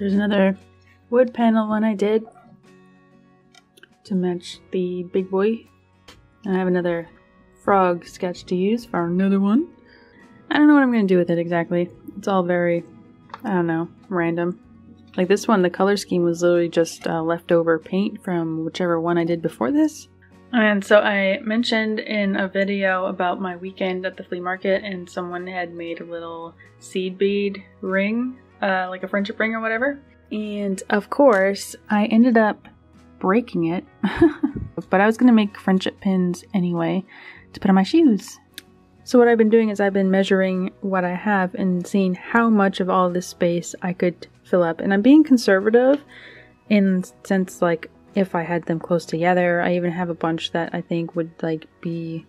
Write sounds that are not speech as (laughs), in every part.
There's another wood panel one I did to match the big boy. And I have another frog sketch to use for another one. I don't know what I'm going to do with it exactly. It's all very, I don't know, random. Like this one, the color scheme was literally just uh, leftover paint from whichever one I did before this. And so I mentioned in a video about my weekend at the flea market and someone had made a little seed bead ring uh, like a friendship ring or whatever. And of course, I ended up breaking it. (laughs) but I was to make friendship pins anyway to put on my shoes. So what I've been doing is I've been measuring what I have and seeing how much of all this space I could fill up. And I'm being conservative in sense like if I had them close together, I even have a bunch that I think would like be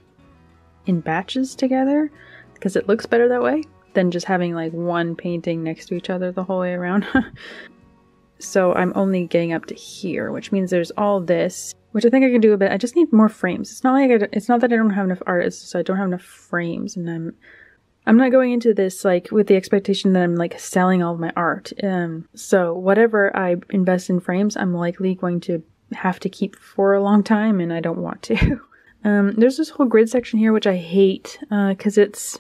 in batches together because it looks better that way than just having like one painting next to each other the whole way around. (laughs) so I'm only getting up to here, which means there's all this, which I think I can do a bit. I just need more frames. It's not like I, it's not that I don't have enough art. It's just I don't have enough frames, and I'm I'm not going into this like with the expectation that I'm like selling all my art. Um, so whatever I invest in frames, I'm likely going to have to keep for a long time, and I don't want to. (laughs) um, there's this whole grid section here which I hate because uh, it's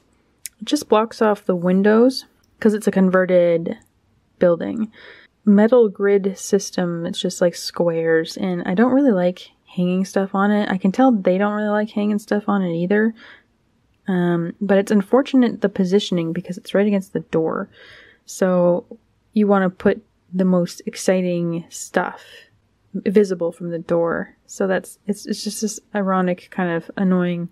it just blocks off the windows because it's a converted building. Metal grid system, it's just like squares, and I don't really like hanging stuff on it. I can tell they don't really like hanging stuff on it either. Um, but it's unfortunate the positioning because it's right against the door. So you want to put the most exciting stuff visible from the door. So that's it's it's just this ironic kind of annoying.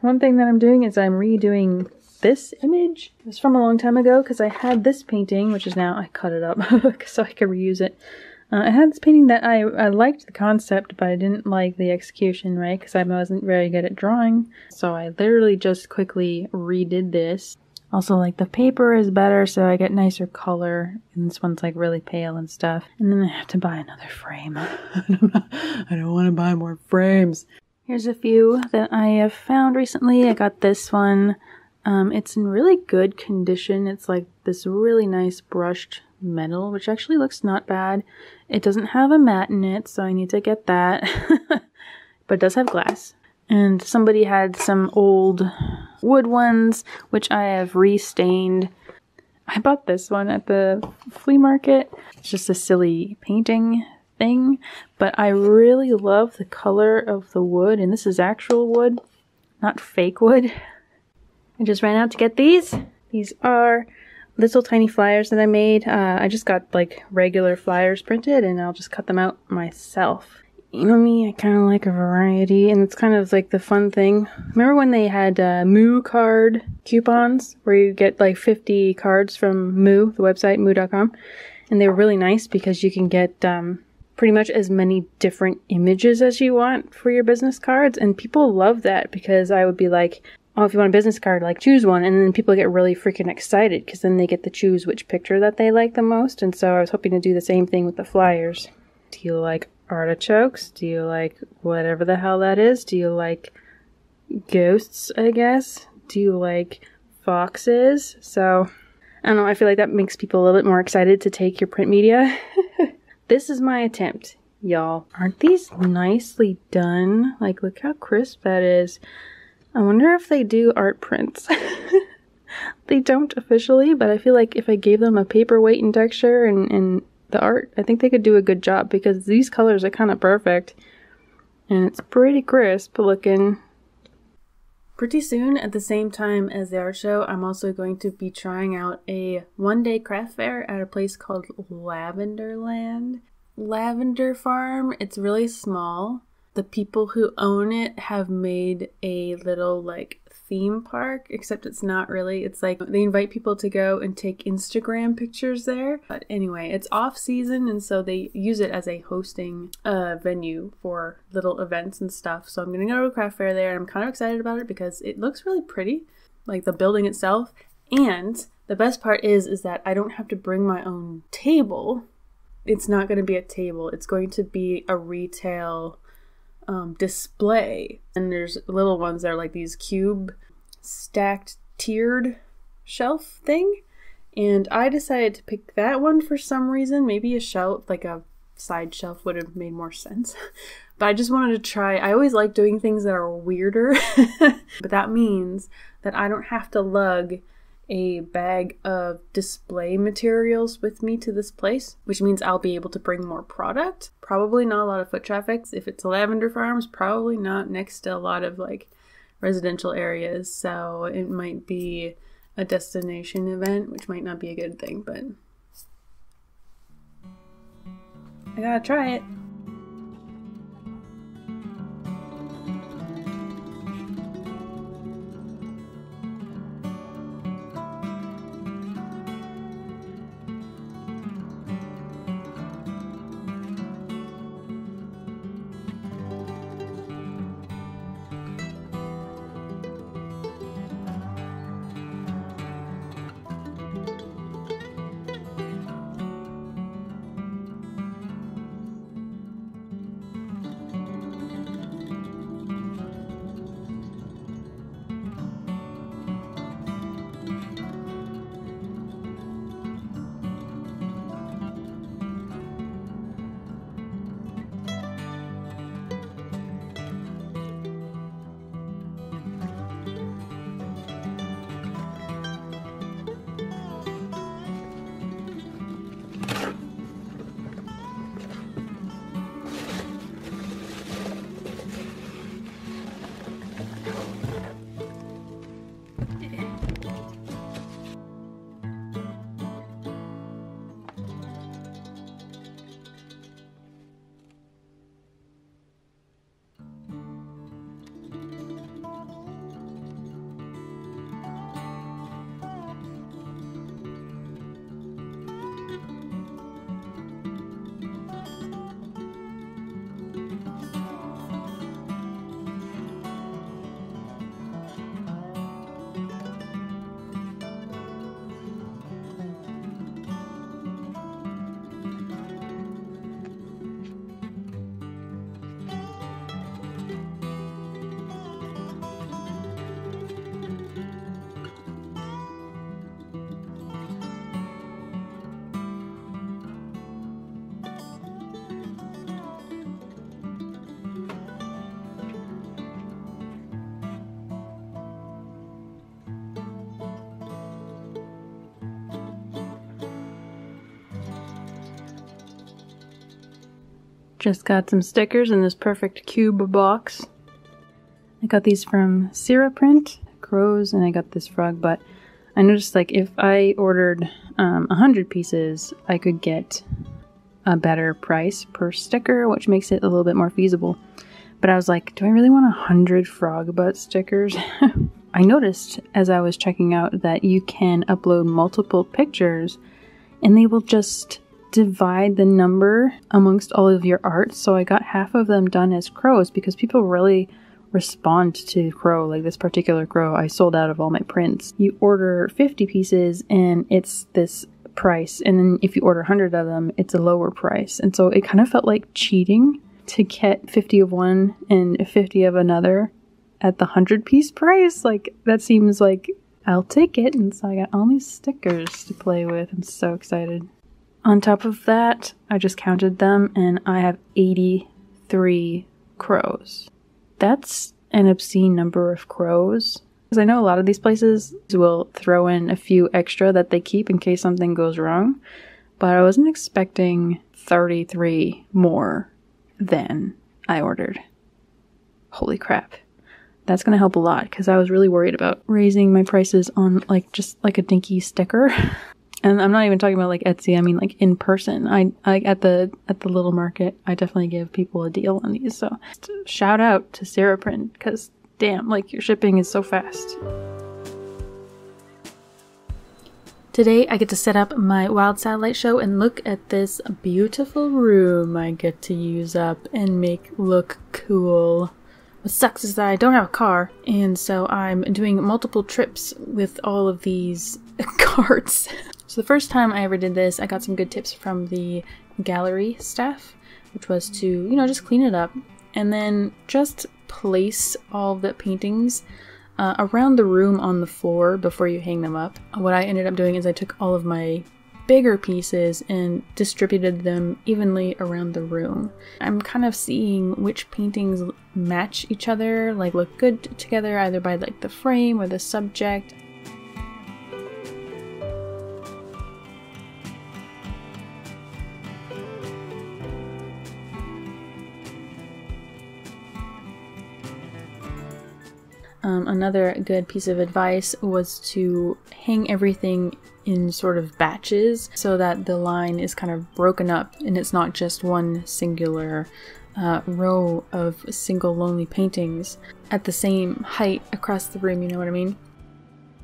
One thing that I'm doing is I'm redoing this image. It was from a long time ago because I had this painting, which is now, I cut it up (laughs) so I could reuse it. Uh, I had this painting that I, I liked the concept, but I didn't like the execution, right? Because I wasn't very good at drawing. So I literally just quickly redid this. Also, like the paper is better, so I get nicer color. And this one's like really pale and stuff. And then I have to buy another frame. (laughs) I don't want to buy more frames. Here's a few that I have found recently. I got this one um, it's in really good condition. It's like this really nice brushed metal, which actually looks not bad. It doesn't have a mat in it, so I need to get that. (laughs) but it does have glass. And somebody had some old wood ones, which I have restained. I bought this one at the flea market. It's just a silly painting thing, but I really love the color of the wood, and this is actual wood, not fake wood. (laughs) I just ran out to get these. These are little tiny flyers that I made. Uh, I just got like regular flyers printed and I'll just cut them out myself. You know me, I kind of like a variety and it's kind of like the fun thing. Remember when they had uh, Moo card coupons where you get like 50 cards from Moo, the website, moo.com? And they were really nice because you can get um, pretty much as many different images as you want for your business cards. And people love that because I would be like, oh, if you want a business card, like choose one. And then people get really freaking excited because then they get to choose which picture that they like the most. And so I was hoping to do the same thing with the flyers. Do you like artichokes? Do you like whatever the hell that is? Do you like ghosts, I guess? Do you like foxes? So I don't know, I feel like that makes people a little bit more excited to take your print media. (laughs) this is my attempt, y'all. Aren't these nicely done? Like, look how crisp that is. I wonder if they do art prints. (laughs) they don't officially, but I feel like if I gave them a paper weight and texture and, and the art. I think they could do a good job because these colors are kind of perfect. And it's pretty crisp looking. Pretty soon, at the same time as the art show, I'm also going to be trying out a one day craft fair at a place called Lavenderland. Lavender Farm. It's really small. The people who own it have made a little like theme park, except it's not really. It's like they invite people to go and take Instagram pictures there. But anyway, it's off season, and so they use it as a hosting uh, venue for little events and stuff. So I'm gonna go to a craft fair there, and I'm kind of excited about it because it looks really pretty, like the building itself. And the best part is, is that I don't have to bring my own table. It's not going to be a table. It's going to be a retail um, display. And there's little ones that are like these cube stacked tiered shelf thing. And I decided to pick that one for some reason. Maybe a shelf, like a side shelf, would have made more sense. (laughs) but I just wanted to try. I always like doing things that are weirder. (laughs) but that means that I don't have to lug a bag of display materials with me to this place, which means I'll be able to bring more product. Probably not a lot of foot traffic. If it's lavender farms, probably not next to a lot of like residential areas. So it might be a destination event, which might not be a good thing, but I gotta try it. Just got some stickers in this perfect cube box. I got these from Sierra Print, Crows, and I got this frog, butt. I noticed like if I ordered um, 100 pieces, I could get a better price per sticker, which makes it a little bit more feasible. But I was like, do I really want 100 frog butt stickers? (laughs) I noticed as I was checking out that you can upload multiple pictures and they will just divide the number amongst all of your art. So I got half of them done as crows because people really respond to crow like this particular crow i sold out of all my prints. You order 50 pieces and it's this price. And then if you order 100 of them it's a lower price. And so it kind of felt like cheating to get 50 of one and 50 of another at the 100 piece price. Like that seems like i'll take it. And so i got all these stickers to play with. I'm so excited on top of that, I just counted them and I have 83 crows. That's an obscene number of crows. Because I know a lot of these places will throw in a few extra that they keep in case something goes wrong. but I wasn't expecting 33 more than I ordered. Holy crap. That's to help a lot because I was really worried about raising my prices on like just like a dinky sticker. (laughs) and I'm not even talking about like Etsy. I mean like in person. I like at the at the little market. I definitely give people a deal on these. So shout out to Sarah Print because damn, like your shipping is so fast. Today I get to set up my wild satellite show and look at this beautiful room I get to use up and make look cool. What sucks is that I don't have a car, and so I'm doing multiple trips with all of these (laughs) carts. So the first time I ever did this, I got some good tips from the gallery staff, which was to, you know, just clean it up and then just place all the paintings uh, around the room on the floor before you hang them up. What I ended up doing is I took all of my bigger pieces and distributed them evenly around the room. I'm kind of seeing which paintings match each other, like look good together either by like the frame or the subject. Another good piece of advice was to hang everything in sort of batches so that the line is kind of broken up and it's not just one singular uh, row of single lonely paintings at the same height across the room, you know what I mean?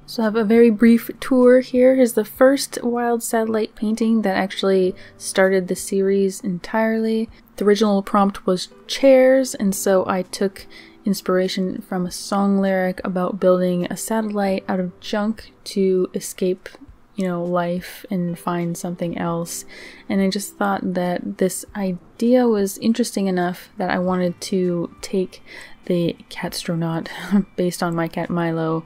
So I have a very brief tour here. Here's the first wild satellite painting that actually started the series entirely. The original prompt was chairs, and so I took inspiration from a song lyric about building a satellite out of junk to escape, you know, life and find something else. And I just thought that this idea was interesting enough that I wanted to take the Catstronaut, (laughs) based on my cat Milo,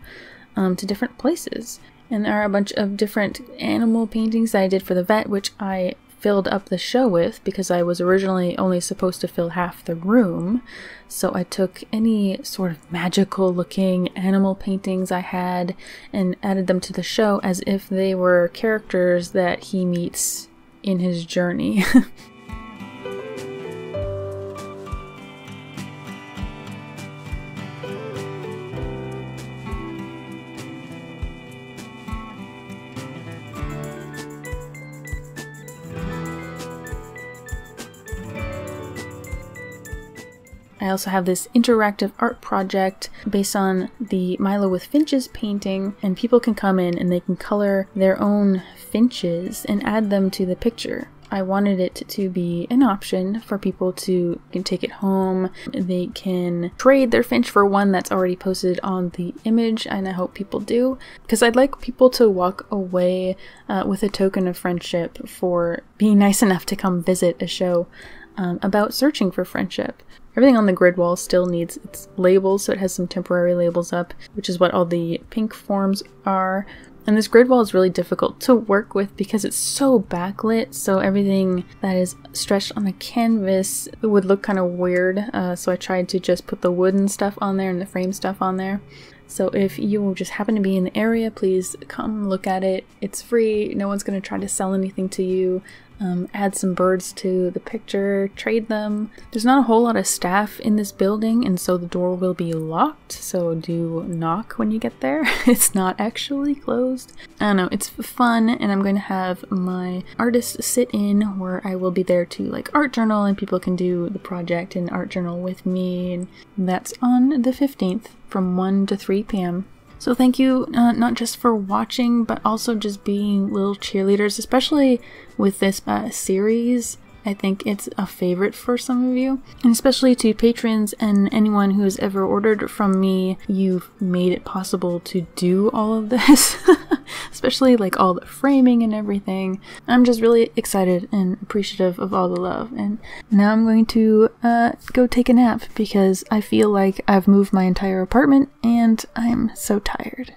um, to different places. And there are a bunch of different animal paintings that I did for the vet, which I filled up the show with because I was originally only supposed to fill half the room. So I took any sort of magical looking animal paintings I had and added them to the show as if they were characters that he meets in his journey. (laughs) I also have this interactive art project based on the Milo with Finches painting, and people can come in and they can color their own finches and add them to the picture. I wanted it to be an option for people to can take it home. They can trade their finch for one that's already posted on the image, and I hope people do because I'd like people to walk away uh, with a token of friendship for being nice enough to come visit a show um, about searching for friendship. Everything on the grid wall still needs its labels, so it has some temporary labels up, which is what all the pink forms are. And this grid wall is really difficult to work with because it's so backlit, so everything that is stretched on the canvas would look kind of weird. Uh, so I tried to just put the wooden stuff on there and the frame stuff on there. So if you just happen to be in the area, please come look at it. It's free, no one's going to try to sell anything to you um, add some birds to the picture, trade them. There's not a whole lot of staff in this building, and so the door will be locked, so do knock when you get there. (laughs) it's not actually closed. I don't know, it's fun, and I'm going to have my artist sit in where I will be there to like art journal, and people can do the project and art journal with me, and that's on the 15th from 1 to 3 p.m. So thank you uh, not just for watching, but also just being little cheerleaders, especially with this uh, series. I think it's a favorite for some of you, and especially to patrons and anyone who has ever ordered from me. You've made it possible to do all of this, (laughs) especially like all the framing and everything. I'm just really excited and appreciative of all the love. And now I'm going to uh, go take a nap because I feel like I've moved my entire apartment and I'm so tired.